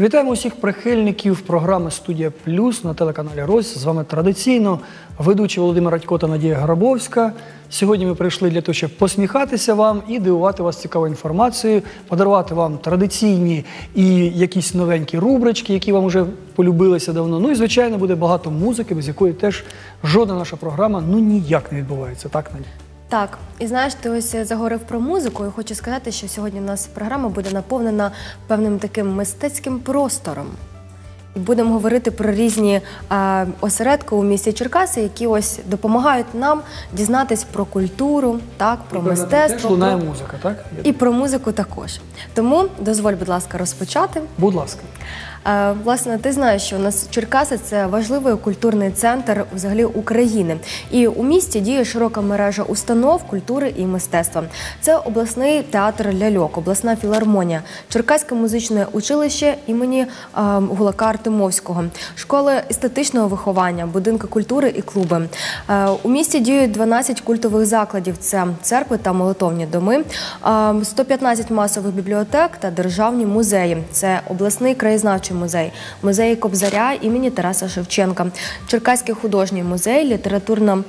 Вітаємо усіх прихильників програми Студія Плюс на телеканалі Рось. З вами традиційно ведучі Володимир Радько та Надія Грабовська. Сьогодні ми прийшли для того, щоб посміхатися вам і дивувати вас цікавою інформацією, подарувати вам традиційні і якісь новенькі рубрички, які вам вже полюбилися давно. Ну і звичайно буде багато музики, без якої теж жодна наша програма ну ніяк не відбувається. Так Надя? Так, і знаєш, ти ось заговорив про музику, і хочу сказати, що сьогодні у нас програма буде наповнена певним таким мистецьким простором. І будемо говорити про різні е, осередки у місті Черкаси, які ось допомагають нам дізнатись про культуру, так, про Теж мистецтво лунає про... музика, так? і про музику також. Тому дозволь, будь ласка, розпочати. Будь ласка. Е, Власне, ти знаєш, що у нас Черкаси це важливий культурний центр взагалі України. І у місті діє широка мережа установ культури і мистецтва. Це обласний театр ляльок, обласна філармонія, Черкаське музичне училище імені е, Гулака Артемовського, школи естетичного виховання, будинки культури і клуби. Е, У місті діють 12 культових закладів: це церкви та молитовні доми, е, 115 масових бібліотек та державні музеї. Це обласний краєзнавчий музей, музей Кобзаря імені Тараса Шевченка, Черкаський художній музей, літературно.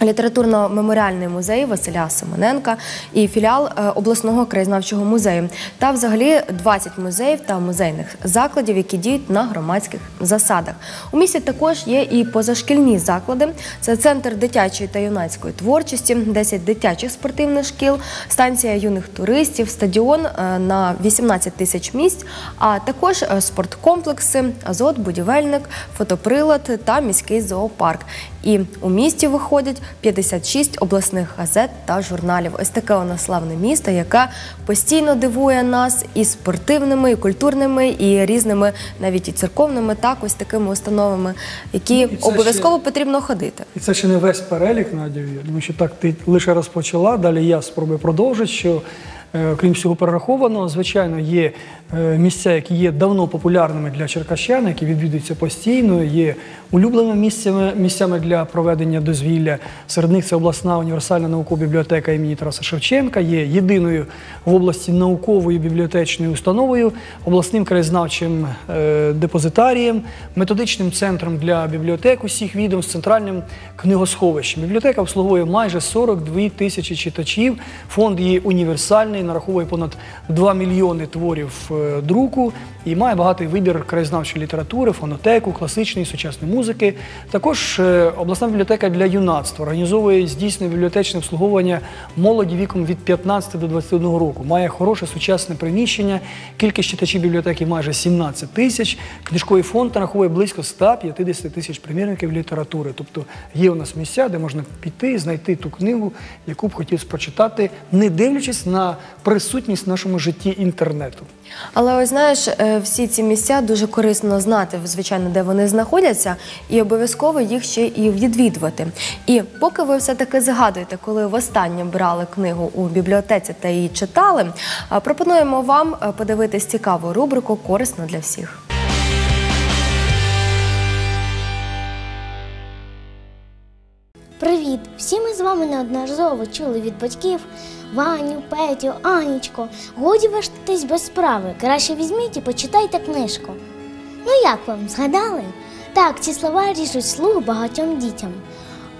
Літературно-меморіальний музей Василя Семененка і філіал е, обласного краєзнавчого музею, та взагалі 20 музеїв та музейних закладів, які діють на громадських засадах. У місті також є і позашкільні заклади. Це центр дитячої та юнацької творчості, 10 дитячих спортивних шкіл, станція юних туристів, стадіон е, на 18 тисяч місць, а також е, спорткомплекси, азот, будівельник, фотоприлад та міський зоопарк. І у місті виходять 56 обласних газет та журналів. Ось таке у нас славне місто, яке постійно дивує нас і спортивними, і культурними, і різними, навіть і церковними, так ось такими установами, які обов'язково ще- потрібно ходити. І це ще не весь перелік. Я думаю, що так ти лише розпочала. Далі я спробую продовжити. Що крім всього перерахованого, звичайно, є е, місця, які є давно популярними для черкащан, які відвідуються постійно, є улюбленими місцями, місцями для проведення дозвілля. Серед них це обласна універсальна наукова бібліотека імені Тараса Шевченка, є єдиною в області науковою бібліотечною установою, обласним краєзнавчим е, депозитарієм, методичним центром для бібліотек усіх відомств, центральним книгосховищем. Бібліотека обслуговує майже 42 тисячі читачів. Фонд є універсальний, нараховує понад 2 мільйони творів е, друку і має багатий вибір краєзнавчої літератури, фонотеку, класичної, сучасної музики. Також е, обласна бібліотека для юнацтва організовує здійснює бібліотечне обслуговування молоді віком від 15 до 21 року. Має хороше сучасне приміщення. Кількість читачів бібліотеки майже 17 тисяч. Книжковий фонд нараховує близько 150 тисяч примірників літератури. Тобто є у нас місця, де можна піти, знайти ту книгу, яку б хотів прочитати, не дивлячись на присутність в нашому житті інтернету. Але ось знаєш, е, всі ці місця дуже корисно знати, звичайно, де вони знаходяться, і обов'язково їх ще і відвідувати. І поки ви все таки згадуєте, коли востаннє брали книгу у бібліотеці та її читали, пропонуємо вам е, подивитись цікаву рубрику Корисно для всіх. Привіт! Всі ми з вами неодноразово чули від батьків Ваню, Петю, Анічко. Годі ваштатись без справи. Краще візьміть і почитайте книжку. Ну як вам, згадали? Так, ці слова ріжуть слух багатьом дітям.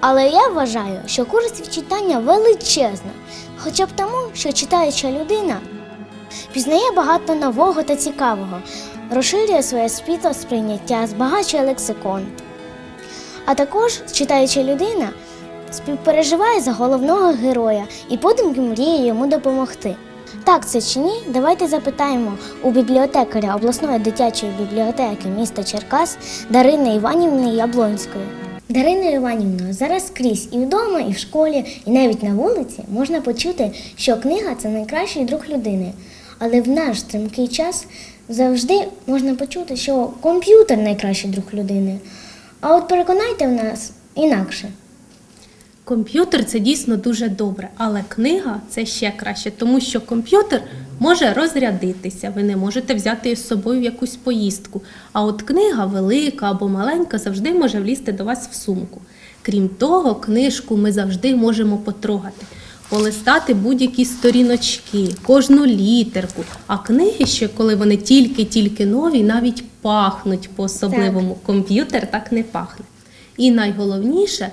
Але я вважаю, що від читання величезна, хоча б тому, що читаюча людина пізнає багато нового та цікавого, розширює своє світосприйняття, збагачує лексикон. А також читаюча людина співпереживає за головного героя і подумки мріє йому допомогти. Так це чи ні? Давайте запитаємо у бібліотекаря обласної дитячої бібліотеки міста Черкас Дарини Іванівни Яблонської. Дарина Іванівна, зараз скрізь і вдома, і в школі, і навіть на вулиці можна почути, що книга це найкращий друг людини. Але в наш стрімкий час завжди можна почути, що комп'ютер найкращий друг людини. А от переконайте в нас інакше. Комп'ютер це дійсно дуже добре, але книга це ще краще, тому що комп'ютер може розрядитися. Ви не можете взяти її з собою в якусь поїздку. А от книга велика або маленька завжди може влізти до вас в сумку. Крім того, книжку ми завжди можемо потрогати. полистати будь-які сторіночки, кожну літерку. А книги ще, коли вони тільки-тільки нові, навіть пахнуть по-особливому. Комп'ютер так не пахне. І найголовніше,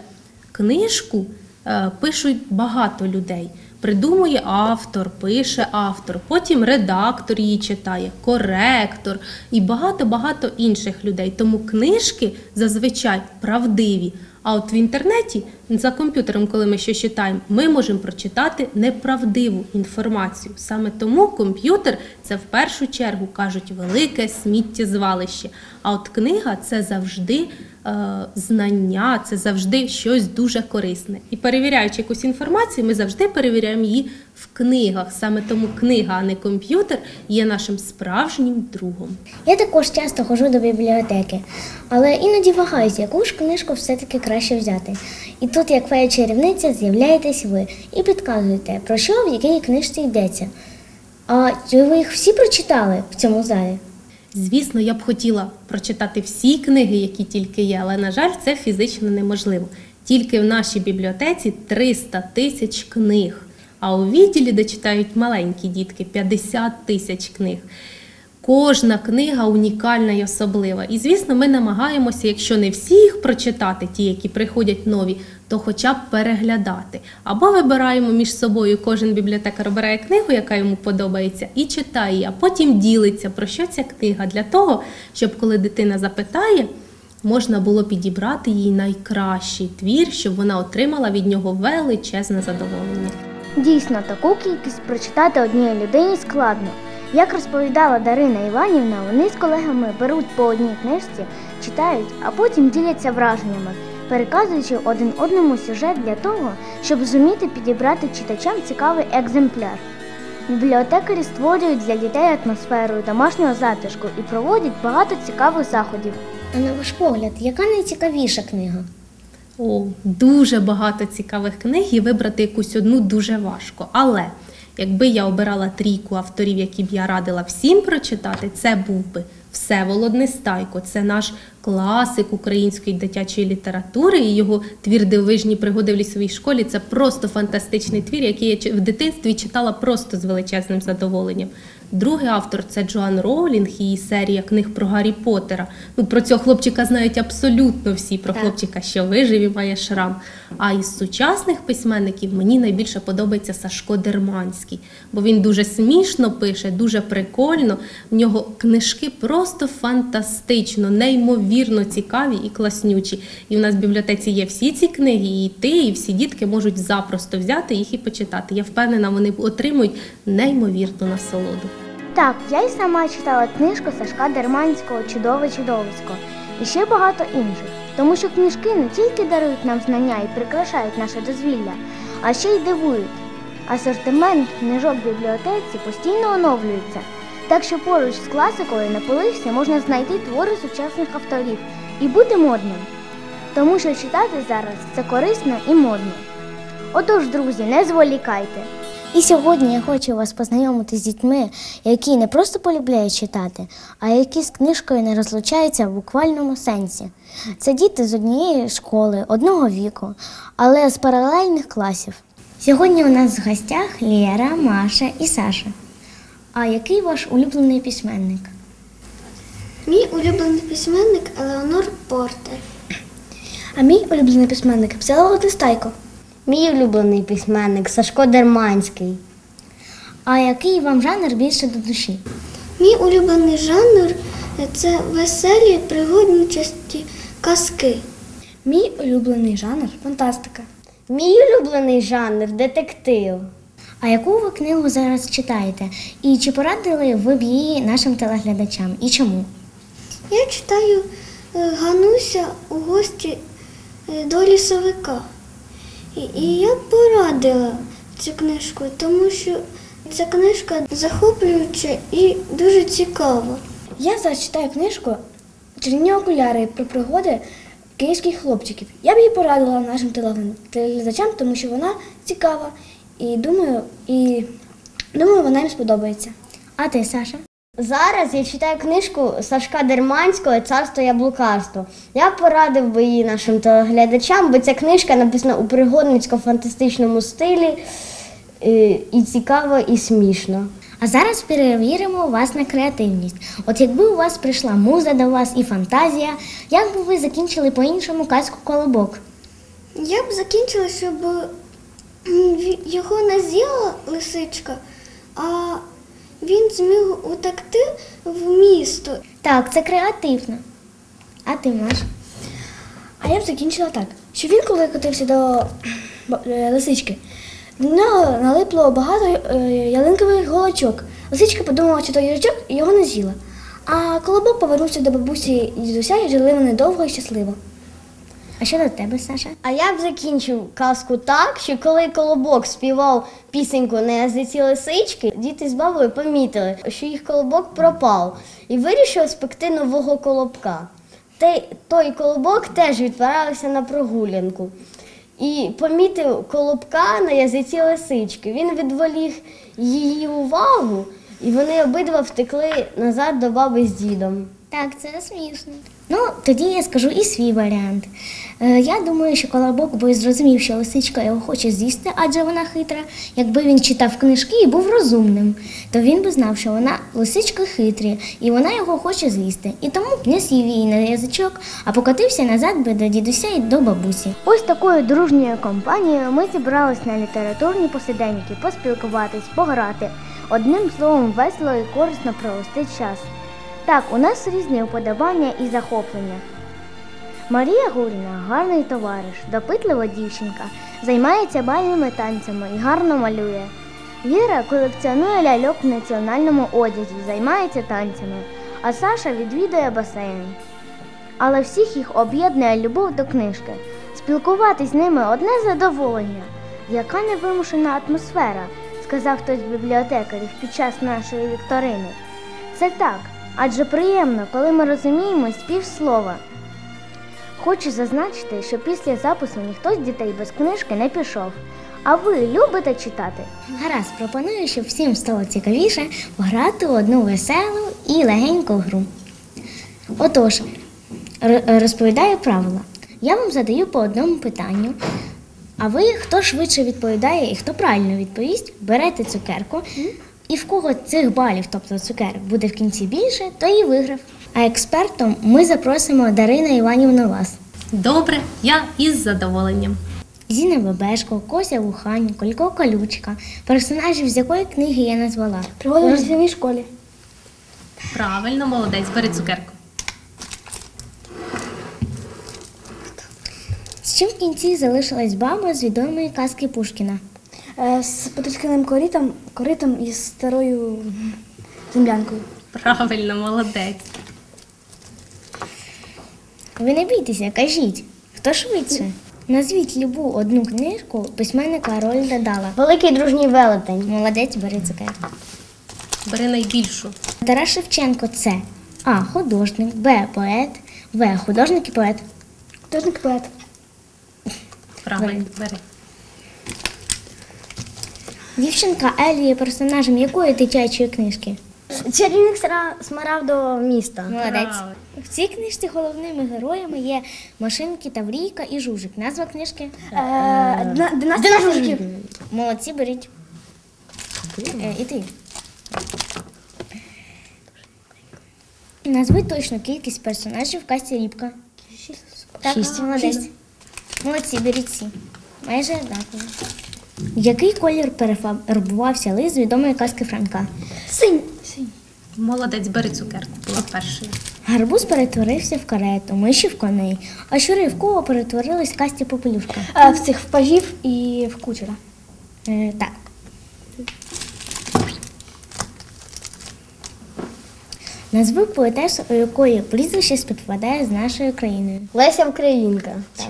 книжку е, пишуть багато людей. Придумує автор, пише автор, потім редактор її читає, коректор і багато-багато інших людей. Тому книжки зазвичай правдиві. А от в інтернеті за комп'ютером, коли ми щось читаємо, ми можемо прочитати неправдиву інформацію. Саме тому комп'ютер це в першу чергу кажуть велике сміттєзвалище. А от книга це завжди знання, це завжди щось дуже корисне. І перевіряючи якусь інформацію, ми завжди перевіряємо її в книгах. Саме тому книга, а не комп'ютер, є нашим справжнім другом. Я також часто ходжу до бібліотеки, але іноді вагаюся, яку ж книжку все-таки краще взяти. І тут, як фея чарівниця, з'являєтесь ви і підказуєте, про що в якій книжці йдеться. А чи ви їх всі прочитали в цьому залі? Звісно, я б хотіла прочитати всі книги, які тільки є, але, на жаль, це фізично неможливо. Тільки в нашій бібліотеці 300 тисяч книг, а у відділі, де читають маленькі дітки, 50 тисяч книг. Кожна книга унікальна і особлива. І, звісно, ми намагаємося, якщо не всі їх прочитати, ті, які приходять нові, то хоча б переглядати. Або вибираємо між собою, кожен бібліотекар обирає книгу, яка йому подобається, і читає а потім ділиться, про що ця книга, для того, щоб коли дитина запитає, можна було підібрати їй найкращий твір, щоб вона отримала від нього величезне задоволення. Дійсно, таку кількість прочитати одній людині складно. Як розповідала Дарина Іванівна, вони з колегами беруть по одній книжці, читають, а потім діляться враженнями, переказуючи один одному сюжет для того, щоб зуміти підібрати читачам цікавий екземпляр. Бібліотекарі створюють для дітей атмосферу домашнього затишку і проводять багато цікавих заходів. А на ваш погляд, яка найцікавіша книга? О, дуже багато цікавих книг і вибрати якусь одну дуже важко. Але якби я обирала трійку авторів, які б я радила всім прочитати, це був би Всеволод Нестайко. Це наш класик української дитячої літератури. І його твір Дивовижні пригоди в лісовій школі це просто фантастичний твір, який я в дитинстві читала просто з величезним задоволенням. Другий автор це Джоан Роулінг, її серія книг про Гаррі Поттера. Ну про цього хлопчика знають абсолютно всі. Про Так. хлопчика, що вижив і має шрам. А із сучасних письменників мені найбільше подобається Сашко Дерманський, бо він дуже смішно пише, дуже прикольно. В нього книжки просто фантастично, неймовірно цікаві і класнючі. І в нас в бібліотеці є всі ці книги, і ти, і всі дітки можуть запросто взяти їх і почитати. Я впевнена, вони отримують неймовірну насолоду. Так, я й сама читала книжку Сашка Дерманського Чудове чудовисько і ще багато інших. Тому що книжки не тільки дарують нам знання і прикрашають наше дозвілля, а ще й дивують. Асортимент книжок в бібліотеці постійно оновлюється. Так що поруч з класикою на поличці можна знайти твори сучасних авторів і бути модним. Тому що читати зараз це корисно і модно. Отож, друзі, не зволікайте. І сьогодні я хочу вас познайомити з дітьми, які не просто полюбляють читати, а які з книжкою не розлучаються в буквальному сенсі. Це діти з однієї школи, одного віку, але з паралельних класів. Сьогодні у нас в гостях Лєра, Маша і Саша. А який ваш улюблений письменник? Мій улюблений письменник Елеонор Портер. А мій улюблений письменник Всеволод Листайко. Мій улюблений письменник Сашко Дерманський. А який вам жанр більше до душі? Мій улюблений жанр це веселі пригодничасті казки. Мій улюблений жанр фантастика. Мій улюблений жанр детектив. А яку ви книгу зараз читаєте? І чи порадили ви б її нашим телеглядачам? І чому? Я читаю е, Гануся у гості е, до лісовика. І, і я б порадила цю книжку, тому що ця книжка захоплююча і дуже цікава. Я зараз читаю книжку Черні окуляри про пригоди київських хлопчиків. Я б її порадила нашим телеглядачам, телеглядачам, тому що вона цікава і думаю, і думаю, вона їм сподобається. А ти, Саша? Зараз я читаю книжку Сашка Дерманського Царство яблукарство. Я порадив би її нашим телеглядачам, бо ця книжка написана у пригодницько-фантастичному стилі. е, і цікаво, і смішно. А зараз перевіримо вас на креативність. От якби у вас прийшла муза до вас і фантазія, як би ви закінчили по-іншому казку колобок? Я б закінчила, щоб його не з'їла лисичка, а він зміг утекти в місто. Так, це креативно. А ти Маш? А я б закінчила так, що він, коли котився до е, лисички, до налипло багато е, ялинкових голочок. Лисичка подумала, що то їжачок і його не з'їла. А колобок повернувся до бабусі і дідуся і жили вони довго і щасливо. А що до тебе, Саша? А я б закінчив казку так, що коли колобок співав пісеньку на язиці лисички, діти з бабою помітили, що їх колобок пропав і вирішили спекти нового колобка. Той колобок теж відправився на прогулянку і помітив колобка на язиці лисички. Він відволіг її увагу, і вони обидва втекли назад до баби з дідом. Так, це смішно. Ну, тоді я скажу і свій варіант. Е, я думаю, що колобок би зрозумів, що лисичка його хоче з'їсти, адже вона хитра. Якби він читав книжки і був розумним, то він би знав, що вона лисичка хитрі, і вона його хоче з'їсти. І тому не з'їв її на язичок, а покотився назад би до дідуся і до бабусі. Ось такою дружньою компанією ми зібрались на літературні посиденьки, поспілкуватись, пограти. Одним словом, весело і корисно провести час. Так, у нас різні уподобання і захоплення. Марія Гуріна гарний товариш, допитлива дівчинка, займається бальними танцями і гарно малює. Віра колекціонує ляльок в національному одязі, займається танцями, а Саша відвідує басейн. Але всіх їх об'єднує любов до книжки. Спілкуватись з ними одне задоволення. Яка невимушена атмосфера, сказав хтось з бібліотекарів під час нашої вікторини. Це так, адже приємно, коли ми розуміємо з півслова. Хочу зазначити, що після запису ніхто з дітей без книжки не пішов. А ви любите читати? Гаразд, пропоную, щоб всім стало цікавіше пограти у одну веселу і легеньку гру. Отож, розповідаю правила. Я вам задаю по одному питанню, а ви, хто швидше відповідає і хто правильно відповість, берете цукерку, і в кого цих балів, тобто цукерок, буде в кінці більше, то і виграв. А експертом ми запросимо Дарина Іванівну вас. Добре, я із задоволенням. Зіна Бебешко, Кося Вухань, Колько Колючка, персонажів з якої книги я назвала. Пригоди в лісовій школі. Правильно, молодець, бери цукерку. З чим в кінці залишилась баба з відомої казки Пушкіна? Е, З потрісканим коритом, коритом і старою землянкою. Правильно, молодець. Ви не бійтеся, кажіть, хто швидше? Назвіть любу одну книжку письменника Рольда Дала. Великий дружній велетень. Молодець, бери цукерку. Бери найбільшу. Тарас Шевченко це А. Художник, Б. Поет, В. Художник і поет. Художник і поет. Правильно, бери. Дівчинка Елі є персонажем якої дитячої книжки? Чарівник смарагдового міста. Молодець. Правильно. В цій книжці головними героями є Машинки, Таврійка і Жужик. Назва книжки. Е, дина- Династія жужиків. Молодці, беріть. Е, і ти. Назви точну кількість персонажів в касті Рібка. Так, Шість. молодець. Молодці, беріть всі. Майже однаково. Який колір перефарбувався лис з відомої казки Франка? Синь. Синь. Молодець, бери цукерку. Була першою. Гарбуз перетворився в карету, миші в коней, а щури в кого перетворились в касті попелюшка. Е, В цих в пажів і в кучера. Е, так. Назви поетесу, у якої прізвище співпадає з нашою країною. Леся Українка. Так.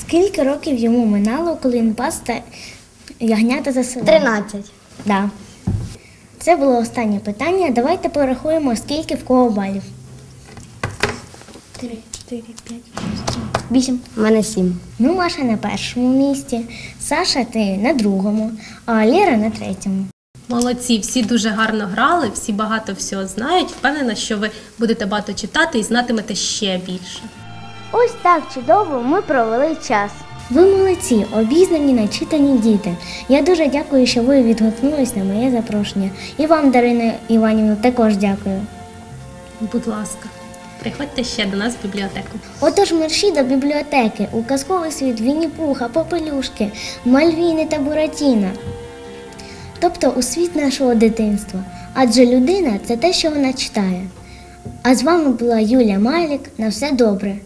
Скільки років йому минало, коли він пас та ягнята за селом? 13. Да. Це було останнє питання. Давайте порахуємо, скільки в кого балів. Три, чотири, п'ять, шість. Вісім. У мене 7. Ну, Маша на першому місці, Саша ти на другому, а Лєра на третьому. Молодці, всі дуже гарно грали, всі багато всього знають. Впевнена, що ви будете багато читати і знатимете ще більше. Ось так чудово ми провели час. Ви молодці, обізнані, начитані діти. Я дуже дякую, що ви відгукнулись на моє запрошення. І вам, Дарина Іванівна, також дякую. Будь ласка, приходьте ще до нас в бібліотеку. Отож мерші до бібліотеки, у казковий світ Вінні-Пуха, Попелюшки, Мальвіни та Буратіна. Тобто у світ нашого дитинства. Адже людина це те, що вона читає. А з вами була Юлія Майлік. На все добре.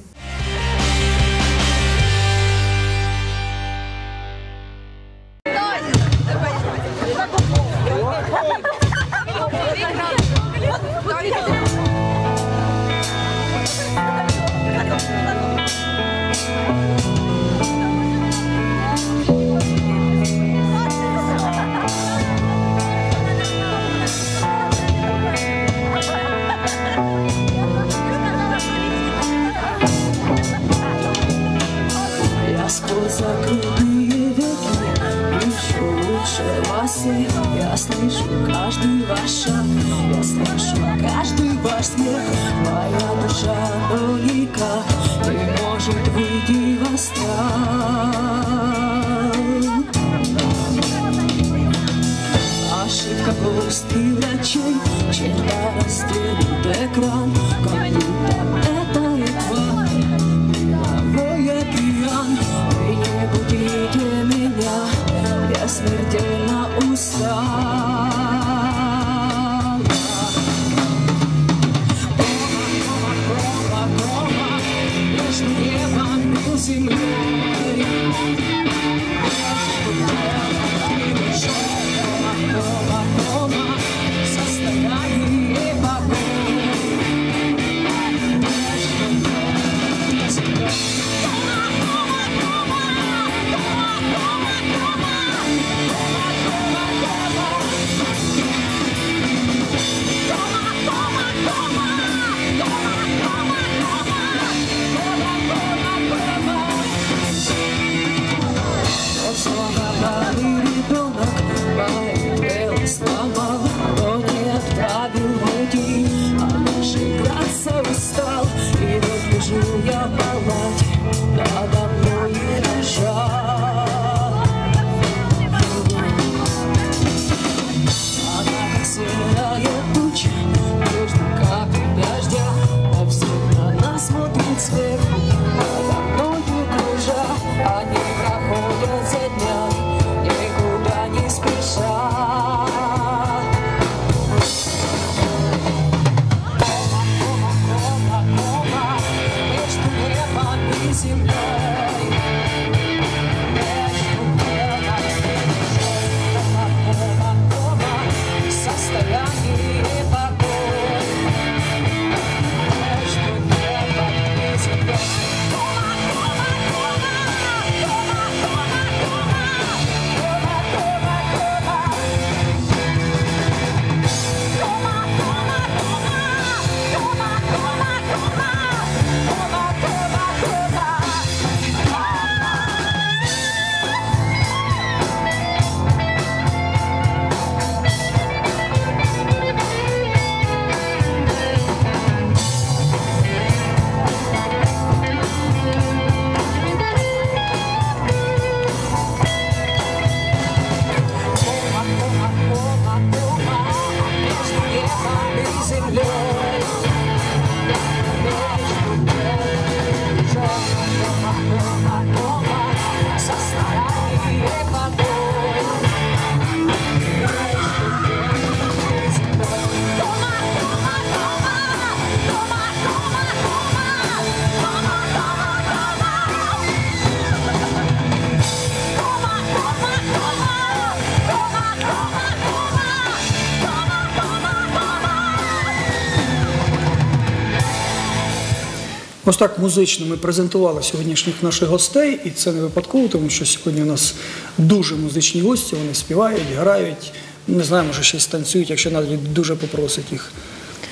Ось так музично ми презентували сьогоднішніх наших гостей, і це не випадково, тому що сьогодні у нас дуже музичні гості, вони співають, грають. Не знаю, може щось танцюють, якщо навіть дуже попросить їх.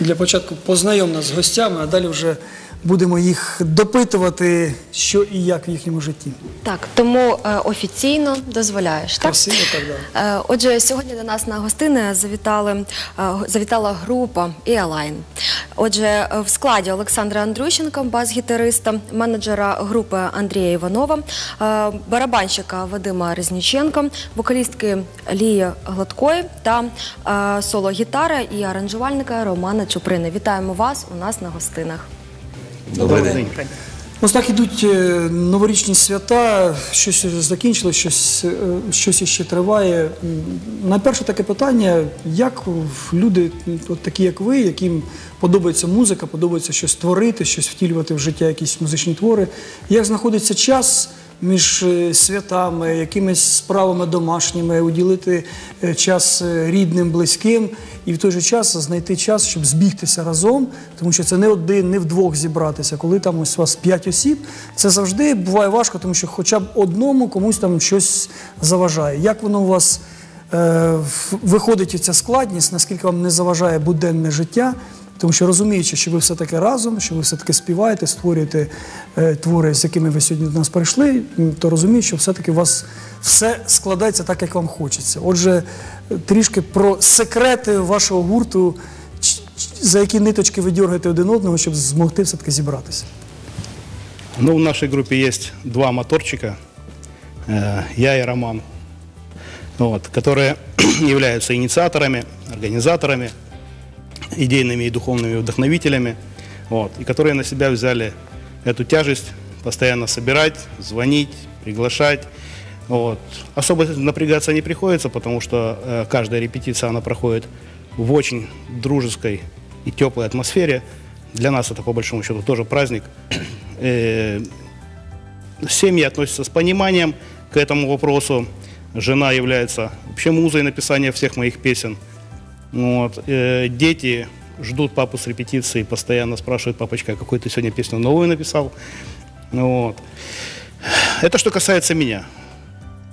Для початку познайом нас з гостями, а далі вже будемо їх допитувати, що і як в їхньому житті. Так, тому е, офіційно дозволяєш. Так? Красиво так далі. Е, Отже, сьогодні до нас на гостини завітали, е, завітала група «Іалайн». Отже, е, в складі Олександра Андрющенка, бас-гітариста, менеджера групи Андрія Іванова, е, барабанщика Вадима Резніченка, вокалістки Лії Гладкої та е, соло-гітара і аранжувальника Романа Чуприни. Вітаємо вас у нас на гостинах. Добрий день. Ось так ідуть е, новорічні свята, щось закінчилось, щось, е, щось іще триває. Найперше таке питання: як люди, от такі як ви, яким подобається музика, подобається щось творити, щось втілювати в життя, якісь музичні твори, як знаходиться час між е, святами, якимись справами домашніми, уділити е, час е, рідним, близьким і в той же час знайти час, щоб збігтися разом, тому що це не один, не вдвох зібратися. Коли там ось у вас п'ять осіб, це завжди буває важко, тому що хоча б одному комусь там щось заважає. Як воно у вас е, виходить ця складність, наскільки вам не заважає буденне життя? Тому що розуміючи, що ви все-таки разом, що ви все-таки співаєте, створюєте е, твори, з якими ви сьогодні до нас прийшли, то розумію, що все-таки у вас все складається так, як вам хочеться. Отже, е, трішки про секрети вашого гурту, за які ниточки ви дергаєте один одного, щоб змогти все-таки зібратися. Ну, в нашей группе есть два моторчика, э, я и Роман, вот, которые являются инициаторами, организаторами, идейными и духовными вдохновителями, вот, и которые на себя взяли эту тяжесть постоянно собирать, звонить, приглашать. Вот. Особо напрягаться не приходится, потому что э, каждая репетиция она проходит в очень дружеской и теплой атмосфере. Для нас это по большому счету тоже праздник. Э, Семьи относятся с пониманием к этому вопросу. Жена является вообще музой написания всех моих песен. Вот. Э, Дети ждут папу с репетиции, постоянно спрашивают, папочка, а какую ты сегодня песню новую написал? Вот. Это что касается меня.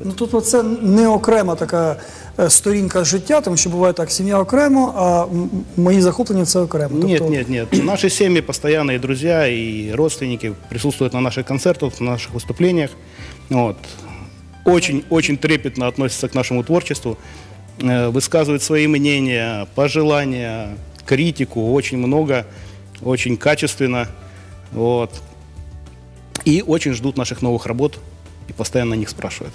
Ну тут це не окрема така е, сторінка життя, тому що буває так, сім'я окремо, а м- мої захоплення це окремо. Нет, Тобто- нет, нет. Наши семьи, постоянные друзья и родственники присутствуют на наших концертах, на наших выступлениях. Вот. Очень, очень трепетно относятся к нашему творчеству, э, высказывают свои мнения, пожелания, критику, очень много, очень качественно. Вот. И очень ждут наших новых работ и постоянно о них спрашивают.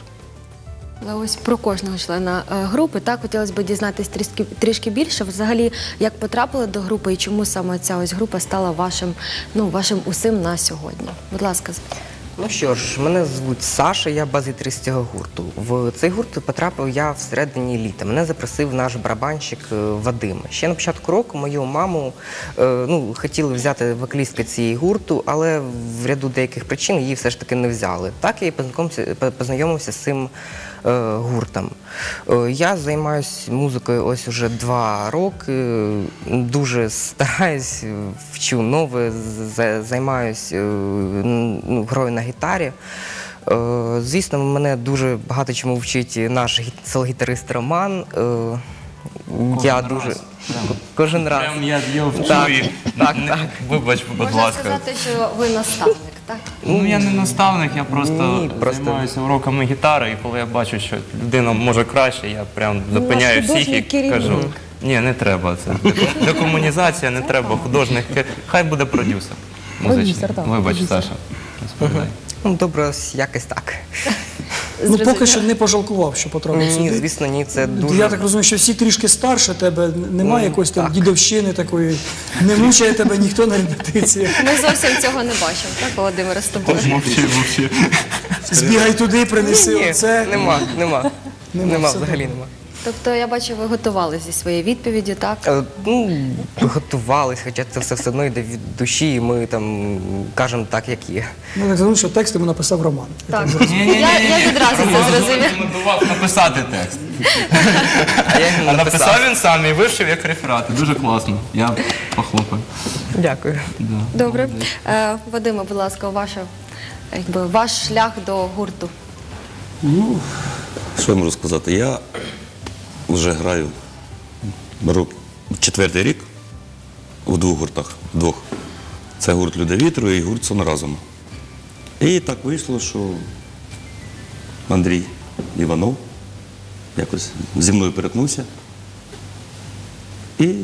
Але ось про кожного члена е, групи так хотілося б дізнатись трішки, трішки більше. Взагалі, як потрапили до групи і чому саме ця ось група стала вашим, ну, вашим усім на сьогодні? Будь ласка, Ну що ж, мене звуть Саша, я базитрист цього гурту. В цей гурт потрапив я всередині літа. Мене запросив наш барабанщик е, Вадим. Ще на початку року мою маму е, ну, хотіли взяти вокалістка цієї гурту, але в ряду деяких причин її все ж таки не взяли. Так я і познайомився, з цим гуртом. Е, я займаюся музикою ось уже два роки. Дуже стараюсь, вчу нове, за- займаюсь е, ну, грою на гітарі. Е, Звісно, мене дуже багато чому вчить наш гі- соло-гітарист Роман. Е, Я дуже Ко- кожен раз. Прям я його вчу Так, так, так. вибач, будь можна ласка. сказати, що ви наставник, так? Ну я не наставник, я просто, Ні, просто- займаюся уроками гітари, і коли я бачу, що людина може краще, я прям зупиняю всіх і художній керівник. кажу. Ні, не треба це. Деко- Декомунізація, не треба художник. Хай буде продюсер. Музичний. Вибач, Саша. Розповідай. Ну, добре, ось якось так. Ну поки що не пожалкував, що потрапив Ні, сюди. звісно, ні, це дуже. Я так розумію, що всі трішки старше тебе, немає Ну, якоїсь там так. дідовщини такої, не мучає тебе ніхто на репетиціях. Ми зовсім цього не бачимо, так, Володимире, з тобою? Мовчи, мовчи. Збігай туди, принеси Ні, оце. нема, нема. Нема, Нема, все взагалі нема. Тобто я бачу, ви готували зі своєю відповіддю, так? Е, Ну, готувались, хоча це все все одно йде від душі, і ми там кажемо так, як є. Ну так зрозумів, що текст йому написав Роман. Так. Я, я відразу це зрозуміла. Рекомендував написати текст. А я його А написав він сам і вивчив як реферати. Дуже класно. Я похлопаю. Дякую. Да. Добре. Е, Вадиме, будь ласка, ваша, якби, ваш шлях до гурту. Що я можу сказати? Я вже граю беру четвертий рік у двох гуртах. Двох. Це гурт Люди вітру і гурт Сон разом. І так вийшло, що Андрій Іванов якось зі мною перетнувся і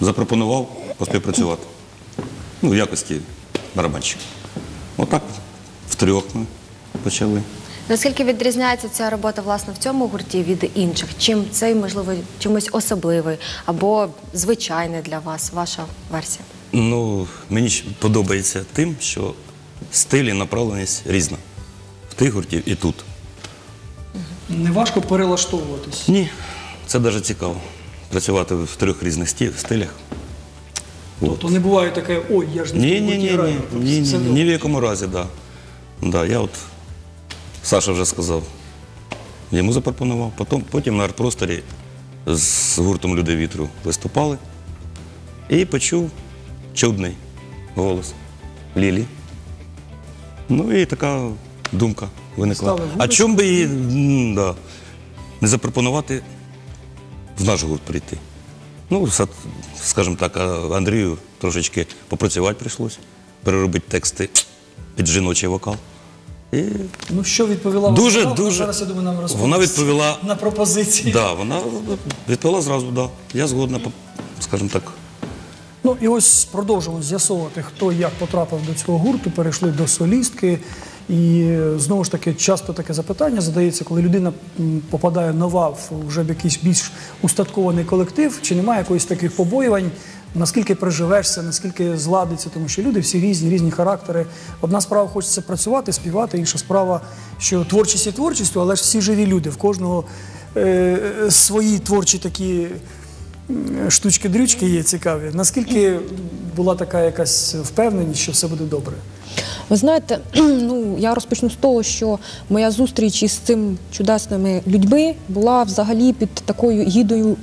запропонував поспівпрацювати. Ну, в якості барабанщика. Отак втрьох ми почали. Наскільки відрізняється ця робота власне в цьому гурті від інших? Чим цей можливо чимось особливий або звичайний для вас? Ваша версія? Ну, мені подобається тим, що стиль і направленість різна. В тих гуртів і тут. Не важко перелаштовуватись. Ні, це навіть цікаво. Працювати в трьох різних стилях. Тобто не буває таке, ой, я ж не Ні, ні, ні, граю». ні, Тобто ні, все ні, ні в якому разі, да. Да, я от Саша вже сказав. Йому запропонував. Потім, потім на арт-просторі з гуртом Люди вітру виступали і почув чудний голос Лілі. Ну і така думка виникла. А чому би її м, да, не запропонувати в наш гурт прийти? Ну, са- скажімо так, а Андрію трошечки попрацювати прийшлося, переробити тексти під жіночий вокал. І Ну що відповіла Дуже, вона? дуже. Зараз я думаю, нам розповість. Вона відповіла- на пропозиції. да, вона відповіла зразу, да. Я згодна, скажімо так. Ну і ось продовжимо з'ясовувати, хто як потрапив до цього гурту, перейшли до солістки. І знову ж таки, часто таке запитання задається, коли людина попадає нова в вже в якийсь більш устаткований колектив, чи немає якоїсь таких побоювань, наскільки приживешся, наскільки зладиться, тому що люди всі різні, різні характери. Одна справа хочеться працювати, співати, інша справа, що творчість є творчістю, але ж всі живі люди, в кожного е, е, свої творчі такі штучки-дрючки є цікаві. Наскільки була така якась впевненість, що все буде добре? Ви знаєте, ну я розпочну з того, що моя зустріч із цими чудесними людьми була взагалі під такою гідою,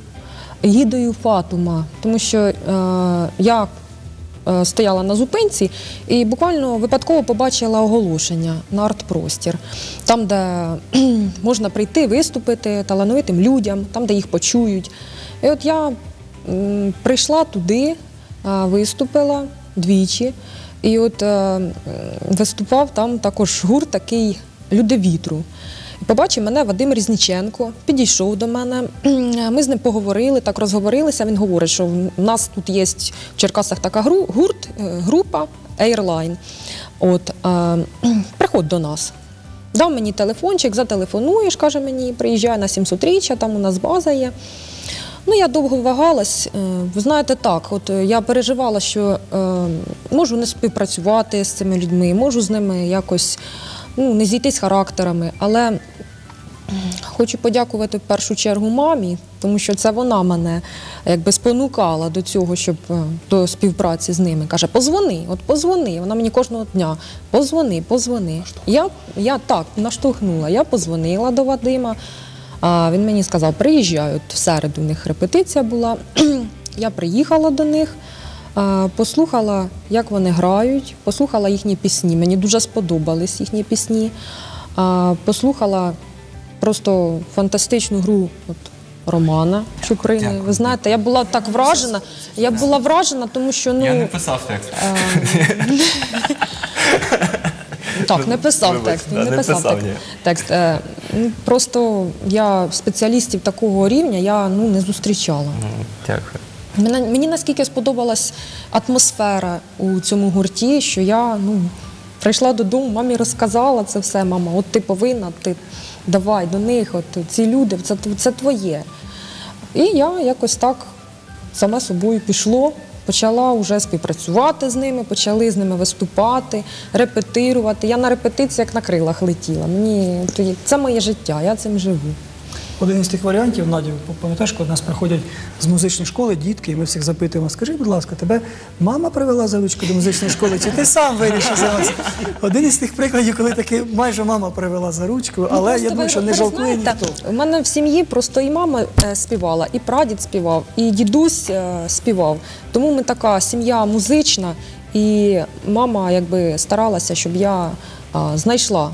гідою Фатума, тому що е, я е, стояла на зупинці і буквально випадково побачила оголошення на арт-простір, там, де можна прийти, виступити талановитим людям, там, де їх почують. І от я м, прийшла туди, е, виступила двічі. І от е, виступав там також гурт такий Люди вітру. Побачив мене Вадим Різніченко, підійшов до мене. Ми з ним поговорили, так розговорилися. Він говорить, що в нас тут є в Черкасах така гурт, е, група Airline. От, е, приходь до нас. Дав мені телефончик, зателефонуєш, каже мені, приїжджай на 700 там у нас база є. Ну, я довго вагалась. Е, Ви знаєте, так, от е, я переживала, що е, можу не співпрацювати з цими людьми, можу з ними якось ну, не зійтись характерами. Але хочу подякувати в першу чергу мамі, тому що це вона мене якби спонукала до цього, щоб е, до співпраці з ними. Каже, позвони, от позвони. Вона мені кожного дня позвони, позвони. Я, я так наштовхнула, я позвонила до Вадима. А він мені сказав, приїжджай. От в середу у них репетиція була. Я приїхала до них, послухала, як вони грають, послухала їхні пісні. Мені дуже сподобались їхні пісні. Послухала просто фантастичну гру от, Романа Чуприни. Ви знаєте, я була так вражена. Я була вражена, тому що ну Я не писав текст. так, не писав текст. не писав текст. Е, ну, Просто я спеціалістів такого рівня я ну, не зустрічала. Дякую. Мені наскільки сподобалась атмосфера у цьому гурті, що я ну, прийшла додому, мамі розказала це все. Мама, от ти повинна, ти давай до них, от ці люди, це, це твоє. І я якось так саме собою пішло. Почала вже співпрацювати з ними, почали з ними виступати, репетирувати. Я на репетиції як на крилах летіла. Мені це моє життя, я цим живу. Один із тих варіантів, Надю, пам'ятаєш, коли нас приходять з музичної школи дітки, і ми всіх запитуємо, скажи, будь ласка, тебе мама привела за ручку до музичної школи, чи ти сам вирішив займатися? Один із тих прикладів, коли таки майже мама привела за ручку, але я Ну, Просто думаю, що не жалкує ніхто. У мене в сім'ї просто і мама е, співала, і прадід співав, і дідусь е, співав. Тому ми така сім'я музична, і мама якби старалася, щоб я а, знайшла,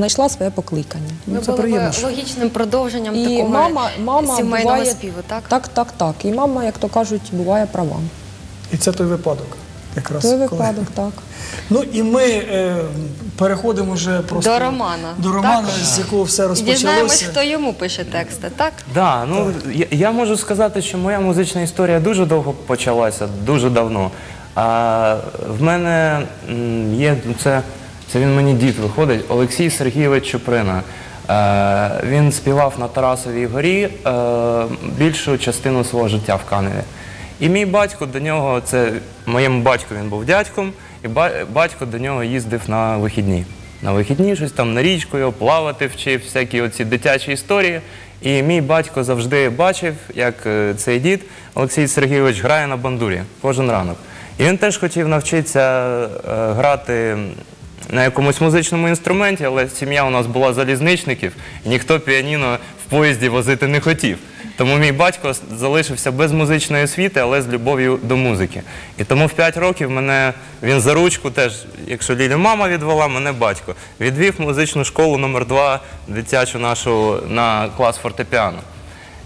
знайшла своє покликання. Ну, це приємно, логічним продовженням І такого мама, мама сімейного буває, співу, так? Так, так, так. І мама, як то кажуть, буває права. І це той випадок. якраз Той коли- випадок, так. Ну і ми е, переходимо вже просто До Романа. до Романа, з якого все Дізнаємось, розпочалося. хто йому пише тексти, так? Да, ну я, я можу сказати, що моя музична історія дуже довго почалася, дуже давно. А в мене м, є це, це він мені дід виходить, Олексій Сергійович Чуприна. Е, він співав на Тарасовій горі е, більшу частину свого життя в Каневі. І мій батько до нього, це моєму батьку він був дядьком, і батько до нього їздив на вихідні. На вихідні щось там на річку його плавати вчив, всякі оці дитячі історії. І мій батько завжди бачив, як е, цей дід Олексій Сергійович грає на бандурі кожен ранок. І він теж хотів навчитися е, грати на якомусь музичному інструменті, але сім'я у нас була залізничників, і ніхто піаніно в поїзді возити не хотів. Тому мій батько залишився без музичної освіти, але з любов'ю до музики. І тому в 5 років мене він за ручку теж, якщо Лілю мама відвела, мене батько. Відвів музичну школу номер 2 дитячу нашу на клас фортепіано.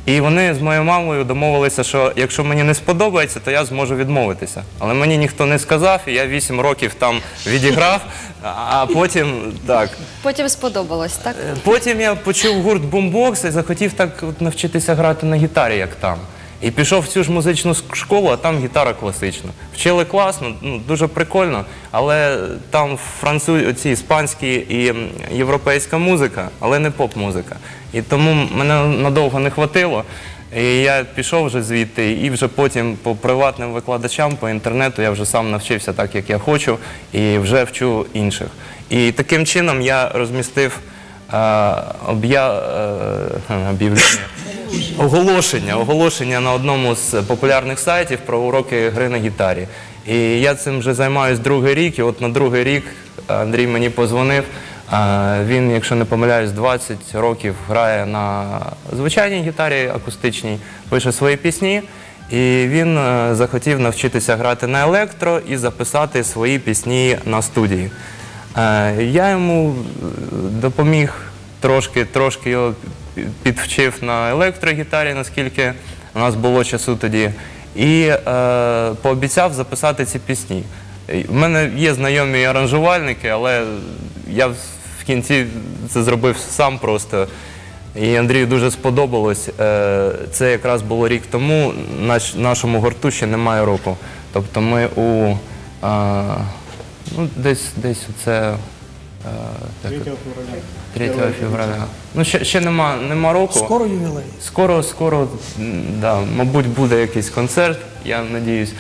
І вони з моєю мамою домовилися, що якщо мені не сподобається, то я зможу відмовитися. Але мені ніхто не сказав, і я 8 років там відіграв, а потім так. Потім сподобалось, так? Потім я почув гурт бумбокс і захотів так от навчитися грати на гітарі, як там. І пішов в цю ж музичну школу, а там гітара класична. Вчили класно, ну, дуже прикольно, але там француз, оці іспанські і європейська музика, але не поп-музика. І тому мене надовго не хватило. І я пішов вже звідти, і вже потім по приватним викладачам, по інтернету я вже сам навчився так, як я хочу, і вже вчу інших. І таким чином я розмістив е, об'явлення. Оголошення, оголошення на одному з популярних сайтів про уроки гри на гітарі. І я цим вже займаюся другий рік, і от на другий рік Андрій мені позвонив. Він, якщо не помиляюсь, 20 років грає на звичайній гітарі акустичній, пише свої пісні. І він е, захотів навчитися грати на електро і записати свої пісні на студії. Е, Я йому е, допоміг трошки, трошки його підвчив на електрогітарі, наскільки у нас було часу тоді, і е, пообіцяв записати ці пісні. У мене є знайомі аранжувальники, але я в кінці це зробив сам просто. І Андрію дуже сподобалось. Е, Це якраз було рік тому. Наш, нашому гурту ще немає року. Тобто ми у е, ну, десь десь це. 3 3 февраля. Ну, ще, ще нема, нема року. Скоро ювілей. Скоро, скоро, м, да, мабуть, буде якийсь концерт, я надіюсь.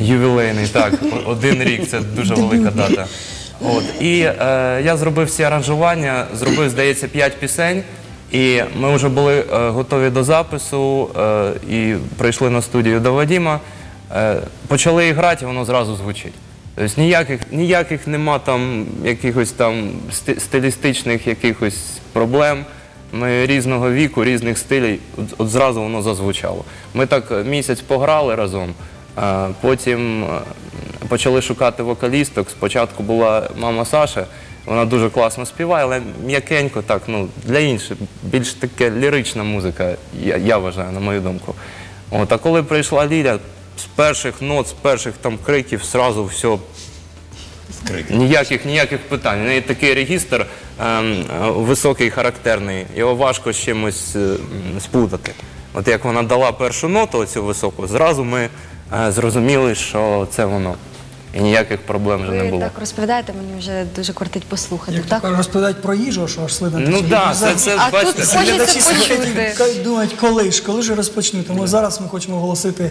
Ювілейний, так. О- Один рік це дуже велика дата. От. І е, я зробив всі аранжування, зробив, здається, 5 пісень. І ми вже були е, готові до запису е, і прийшли на студію до Вадіма. Е, почали грати, і воно зразу звучить. Тобто ніяких, ніяких нема там якихось там стилістичних якихось проблем. Ми різного віку, різних стилів, от, от зразу воно зазвучало. Ми так е, місяць пограли разом, а потім е, почали шукати вокалісток. Спочатку була мама Саша, вона дуже класно співає, але м'якенько, так, ну, для інших, більш таке лірична музика, я, я вважаю, на мою думку. От, а коли прийшла Ліля, з перших нот, з перших там криків, зразу все Ніяких, ніяких питань. У неї такий регістр ем, високий, характерний. Його важко з чимось е, сплутати. От як вона дала першу ноту, оцю високу, зразу ми е, зрозуміли, що це воно. І ніяких проблем вже не Ви було. так розповідаєте, мені вже дуже кортить послухати, Як так? розповідають про їжу, що аж слина. Ну тече. так, це, це А бачите. тут хочеться глядачі почути. думають, коли ж, коли ж розпочнуть. Тому зараз ми хочемо оголосити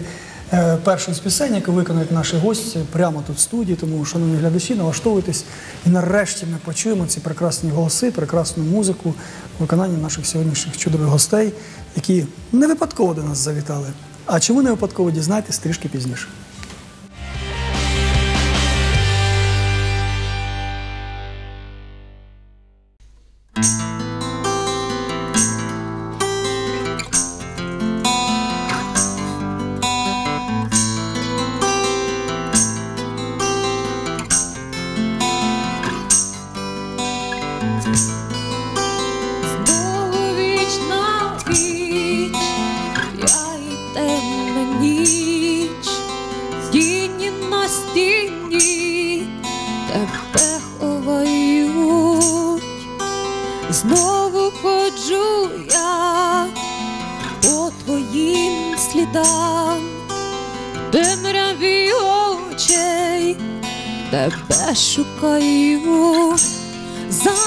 е, першу з пісень, яку виконують наші гості прямо тут в студії. Тому, шановні глядачі, налаштовуйтесь. І нарешті ми почуємо ці прекрасні голоси, прекрасну музику в виконанні наших сьогоднішніх чудових гостей, які не випадково до нас завітали. А чому не випадково дізнайтесь трішки пізніше.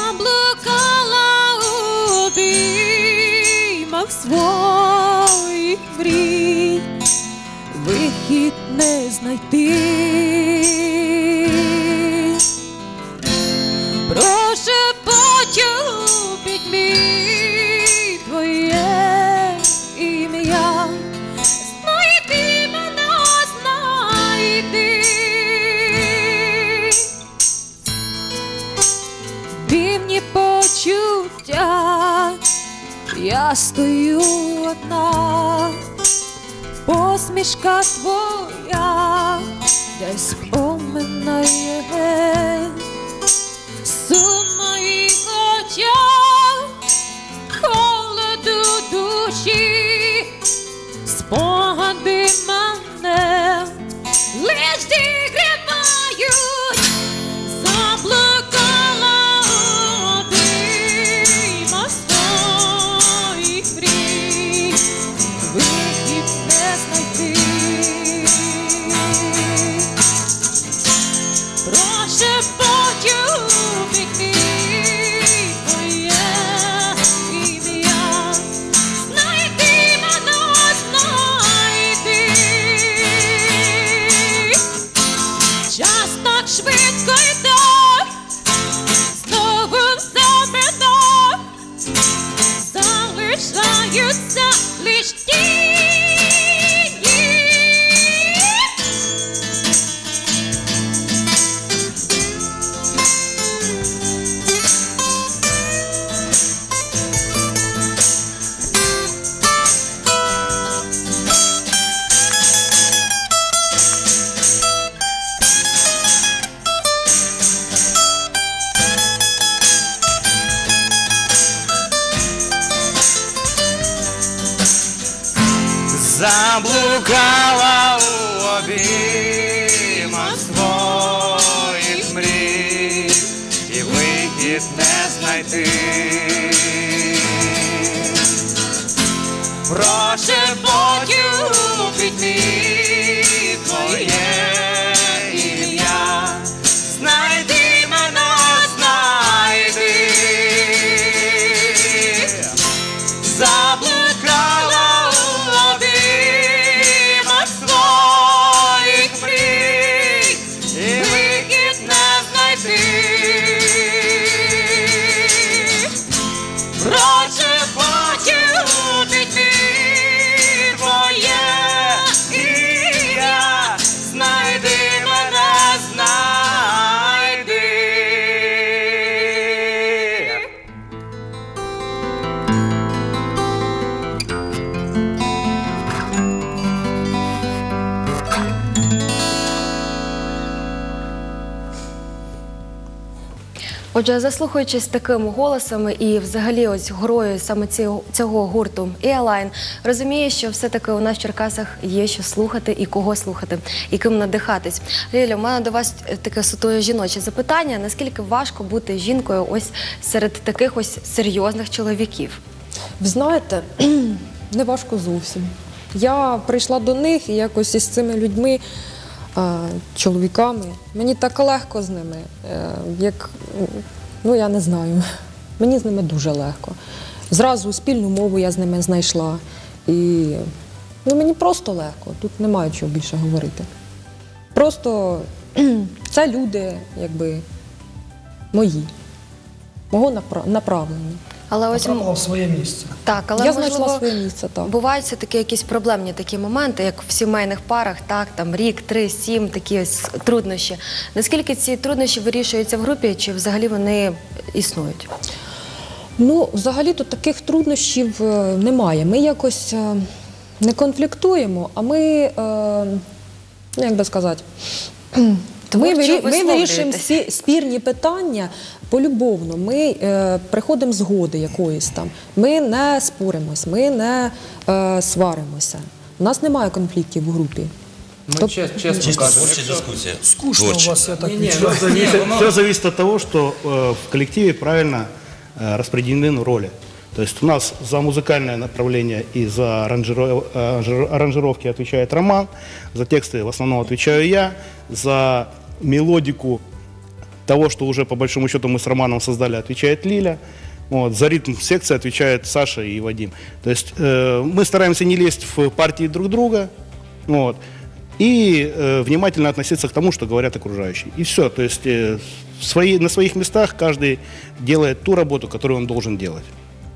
Заблукала у обіймах своїх мрій, вихід не знайти. Я стою одна, посмішка твоя десь поминає сум моїх очах, холоду душі, спогади Заблукала у обіймах своїх мрій, і вихід не знайти. Отже, заслухаючись таким голосом і взагалі ось грою саме цього, гурту Airline, розуміє, що все-таки у нас в Черкасах є що слухати і кого слухати, і ким надихатись. Ліля, у мене до вас таке суто жіноче запитання: наскільки важко бути жінкою ось серед таких ось серйозних чоловіків? Ви знаєте, не важко зовсім. Я прийшла до них і якось із цими людьми, чоловіками, мені так легко з ними, е, як, ну я не знаю, мені з ними дуже легко. Зразу спільну мову я з ними знайшла. І ну, мені просто легко, тут немає чого більше говорити. Просто це люди, якби, мої, мого направлення. Але ось Потрапила в своє місце. так, але я можливо, знайшла своє місце, так. Бувають все-таки якісь проблемні такі моменти, як в сімейних парах, так, там рік, три, сім, такі ось труднощі. Наскільки ці труднощі вирішуються в групі, чи взагалі вони існують? Ну, взагалі-то таких труднощів е, немає. Ми якось е, не конфліктуємо, а ми, е, ну як би сказати, ми, Творчо вирі- ми вирішуємо висловлюєтесь. всі спірні питання полюбовно. Ми е, приходимо згоди якоїсь там. Ми не споримось, ми не е, сваримося. У нас немає конфліктів в групі. Ну, чесно, чесно Чисто кажучи, творча якщо- дискусія. Скучно Творча. у вас, я так Не-не, відчуваю. ну, Все зависит, воно- все зависит от того, что э, в коллективе правильно э, распределены роли. То есть у нас за музыкальное направление и за аранжиро- аранжир- аранжировки отвечает Роман, за тексты в основном отвечаю я, за мелодику того, что уже по большому счету мы с Романом создали, отвечает Лиля. Вот, за ритм секции отвечает Саша и Вадим. То есть э, мы стараемся не лезть в партии друг друга. Вот, и э, внимательно относиться к тому, что говорят окружающие. И все. То есть э, свои, на своих местах каждый делает ту работу, которую он должен делать.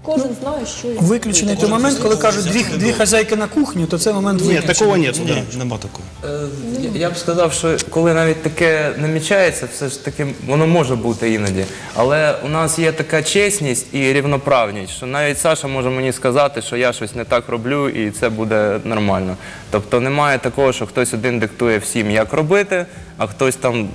Кожен знає, що і Виключений той момент, коли кажуть дві, дві хазяйки на кухні, то це момент Нет, виключений. такого нет. Ні, да. нема такого. Е, я- Я б сказав, що коли навіть таке намічається, все ж таки воно може бути іноді. Але у нас є така чесність і рівноправність, що навіть Саша може мені сказати, що я щось не так роблю, і це буде нормально. Тобто немає такого, що хтось один диктує всім, як робити, а хтось там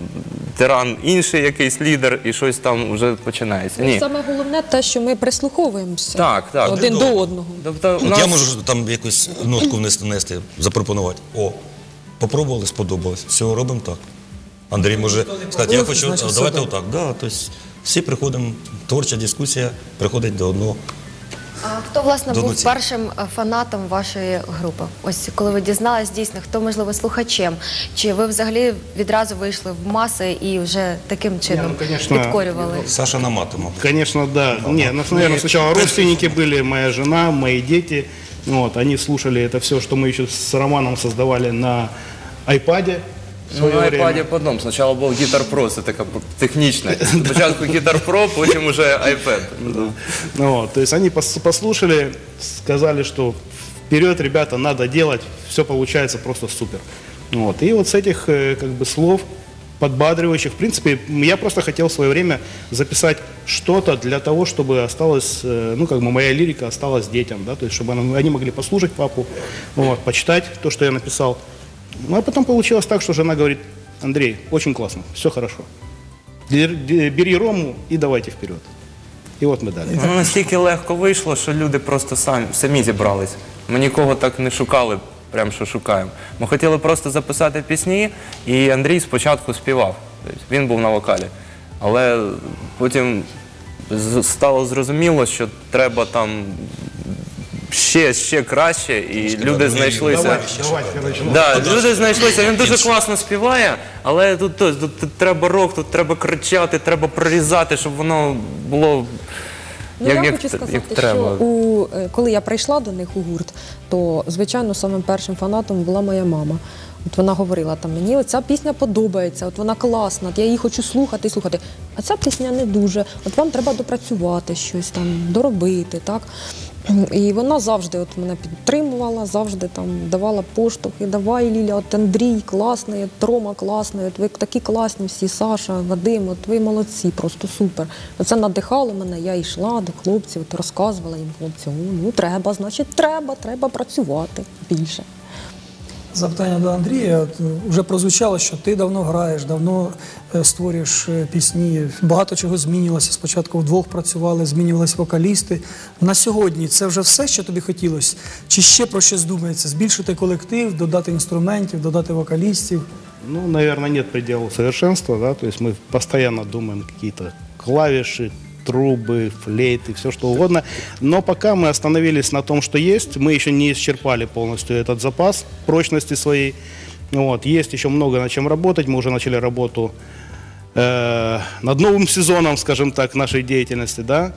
тиран інший, якийсь лідер, і щось там вже починається. Ні. Саме головне те, що ми прислуховуємося Так, так. один до одного. Тобто, у От нас... я можу там якусь нотку внести, нести, запропонувати. О, попробували, сподобалось. Все, робимо так. Андрій може сказати, я хочу, значить, а, давайте отак. Да, тобто всі приходимо, творча дискусія приходить до одного А хто власне До був ноці. першим е, фанатом вашої групи? Ось коли ви дізнались, дійсно, хто можливо слухачем? Чи ви взагалі відразу вийшли в маси і вже таким чином ну, конечно. підкорювали? Саша наматував. Конечно, да. Не, ну, наверное, сначала родственники были, моя жена, мои дети. Вот, они слушали это все, что мы еще с Романом создавали на айпаде. Ну, на iPad по одному. Спочатку був Guitar Pro, це така технічна. Спочатку Guitar Pro, потім уже iPad. Ну, вот, то есть они пос- послушали, сказали, что вперед, ребята, надо делать, все получается просто супер. Вот. И вот с этих э, как бы слов подбадривающих, в принципе, я просто хотел в свое время записать что-то для того, чтобы осталось, э, ну, как бы моя лирика осталась детям, да, то есть чтобы она- они могли послушать папу, вот, почитать то, что я написал. Ну, а потом получилось так, что жена говорит, Андрей, очень классно, все хорошо. Бери рому и давайте вперед. І от ми далі. Воно настільки легко вийшло, що люди просто самі, самі зібрались. Ми нікого так не шукали, прям що шукаємо. Ми хотіли просто записати пісні, і Андрій спочатку співав. Тобто Він був на вокалі. Але потім стало зрозуміло, що треба там ще, ще краще, і люди знайшлися. Да, люди знайшлися. Він дуже класно співає, але тут, тут, тут, тут треба рок, тут треба кричати, треба прорізати, щоб воно було Ну, як, я як, хочу сказати, як що у, е, коли я прийшла до них у гурт, то звичайно самим першим фанатом була моя мама. От вона говорила там, мені оця пісня подобається, от вона класна, от я її хочу слухати і слухати. А ця пісня не дуже. От вам треба допрацювати щось там, доробити, так. І вона завжди от мене підтримувала, завжди там давала поштовхи. Давай, Ліля, от Андрій класний, от Рома класний, от ви такі класні всі, Саша, Вадим, от ви молодці, просто супер. Це надихало мене, я йшла до хлопців, от розказувала їм хлопцям, ну треба, значить, треба, треба працювати більше. Запитання до Андрія. От, е, вже прозвучало, що ти давно граєш, давно е, створюєш е, пісні. Багато чого змінилося. Спочатку вдвох працювали, змінювалися вокалісти. На сьогодні це вже все, що тобі хотілося? Чи ще про щось думається? Збільшити колектив, додати інструментів, додати вокалістів? Ну, наверное, нет предела совершенства, да, то есть мы постоянно думаем какие-то трубы, флейты, все что угодно. Но пока мы остановились на том, что есть, мы еще не исчерпали полностью этот запас прочности своей. Вот, есть еще много над чем работать. Мы уже начали работу э, над новым сезоном, скажем так, нашей деятельности, да.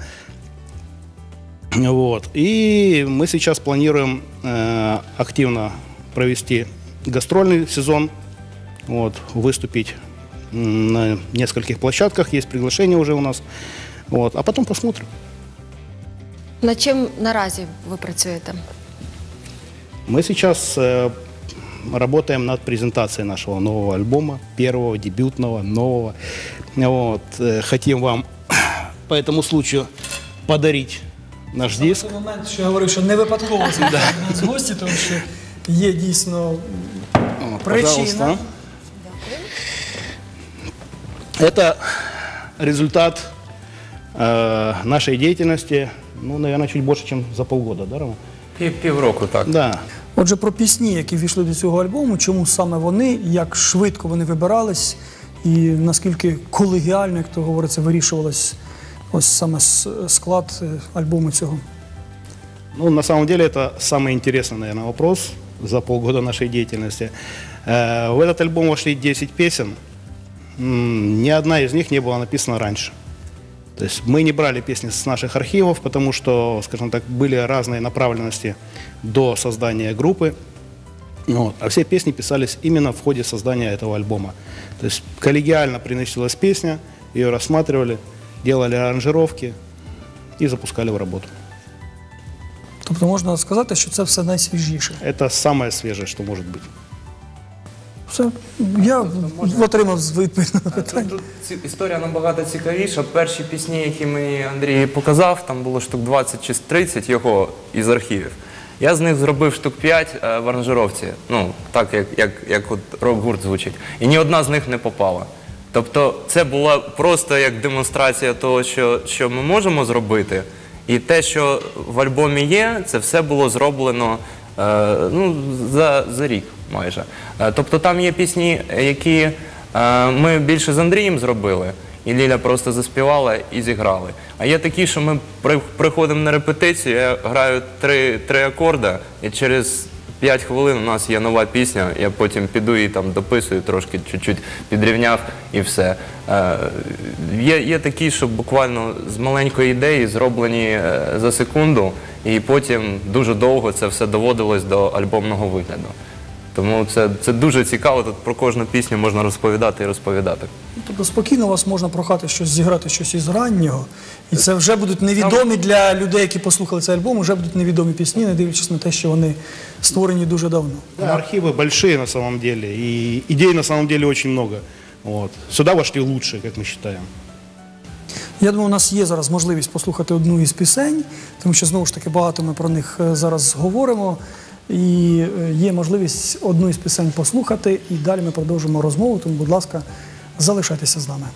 Вот. И мы сейчас планируем э, активно провести гастрольный сезон, вот, выступить на нескольких площадках, есть приглашение уже у нас. Вот, а потом посмотрим. Над чим наразі ви працюєте? Мы сейчас э, работаем над презентацией нашего нового альбома, первого, дебютного, нового. Вот, э, хотим вам по этому случаю подарить наш диск. Це момент, що я говорив, що не випадково зібрали нас гості, тому що є дійсно Вот, причина. пожалуйста. Это результат э, нашей деятельности, ну, наверное, чуть больше, чем за полгода, да, Рома? Пів, півроку так. Да. Отже, про пісні, які війшли до цього альбому, чому саме вони, як швидко вони вибирались, і наскільки колегіально, як то говориться, вирішувалось ось саме с- склад е, альбому цього. Ну, на самом деле, это самый интересный, наверное, вопрос за полгода нашей деятельности. Э, В этот альбом вошли 10 песен. М, Ни одна из них не была написана раньше. То есть мы не брали песни с наших архивов, потому что, скажем так, были разные направленности до создания группы. Вот. А все песни писались именно в ходе создания этого альбома. То есть коллегиально приносилась песня, ее рассматривали, делали аранжировки и запускали в работу. Тобто можна сказати, що це все найсвіжіше. Это самое свежее, что может быть. Все, я отримав відповідь на питання. Тут ці- історія набагато цікавіша. Перші пісні, які мені Андрій показав, там було штук 20 чи 30 його із архівів. Я з них зробив штук 5 е, в аранжировці, ну так як, як, як от рок-гурт звучить. І ні одна з них не попала. Тобто це була просто як демонстрація того, що, що ми можемо зробити. І те, що в альбомі є, це все було зроблено ну, за, за рік майже. Е, тобто там є пісні, які е, ми більше з Андрієм зробили, і Ліля просто заспівала і зіграли. А є такі, що ми при, приходимо на репетицію, я граю три, три акорди, і через 5 хвилин у нас є нова пісня, я потім піду і там дописую трошки, чуть-чуть підрівняв і все. Е, є, є такі, що буквально з маленької ідеї зроблені е, за секунду, і потім дуже довго це все доводилось до альбомного вигляду. Тому це, це дуже цікаво, тут про кожну пісню можна розповідати і розповідати. Тобто спокійно вас можна прохати щось зіграти щось із раннього, і це вже будуть невідомі для людей, які послухали цей альбом, вже будуть невідомі пісні, не дивлячись на те, що вони створені дуже давно. Да, архивы большие на самом деле, и идей на самом деле очень много. Вот. Сюда вошли лучшие, как мы считаем. Я думаю, у нас є зараз можливість послухати одну із пісень, тому що знову ж таки багато ми про них е, зараз говоримо. І е, є можливість одну із пісень послухати, і далі ми продовжимо розмову. Тому, будь ласка, залишайтеся з нами.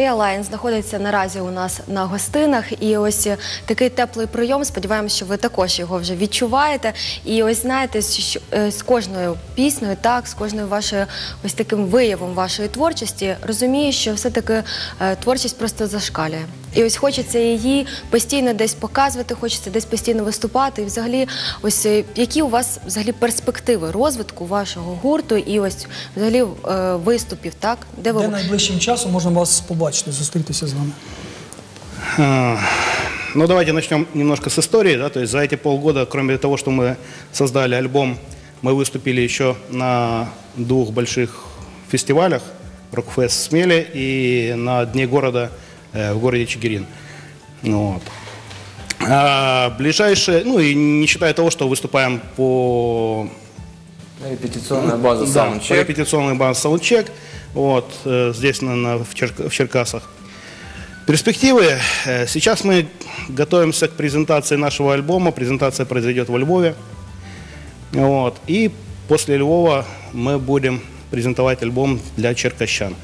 Гурт Airline знаходиться наразі у нас на гостинах, і ось е, такий теплий прийом. Сподіваємося, що ви також його вже відчуваєте. І ось знаєте, що е, з кожною піснею, так, з кожною вашою ось таким виявом вашої творчості, розумію, що все-таки е, творчість просто зашкалює. І ось хочеться її постійно десь показувати, хочеться десь постійно виступати. І взагалі, ось е, які у вас взагалі перспективи розвитку вашого гурту і ось взагалі е, виступів, так? Де ви Де найближчим часом можна вас побачити, зустрітися з вами? А, Ну, давайте начнем немножко с истории. Да? То есть за эти полгода, кроме того, что мы создали альбом, мы выступили еще на двух больших фестивалях. Рокфест в Смеле и на Дне города э, в городе Чигирин. Ну Вот. А ближайшие, ну и не считая того, что выступаем по Репетиционная база да, Soundcheck. по репетиционной базе Soundcheck. Вот, э, здесь, на, на- в, Черк- в Черкасах. Перспективы. Э, Сейчас мы готовимся к презентации нашего альбома. Презентация произойдет во Львове. Вот. И после Львова мы будем презентовать альбом для черкащан.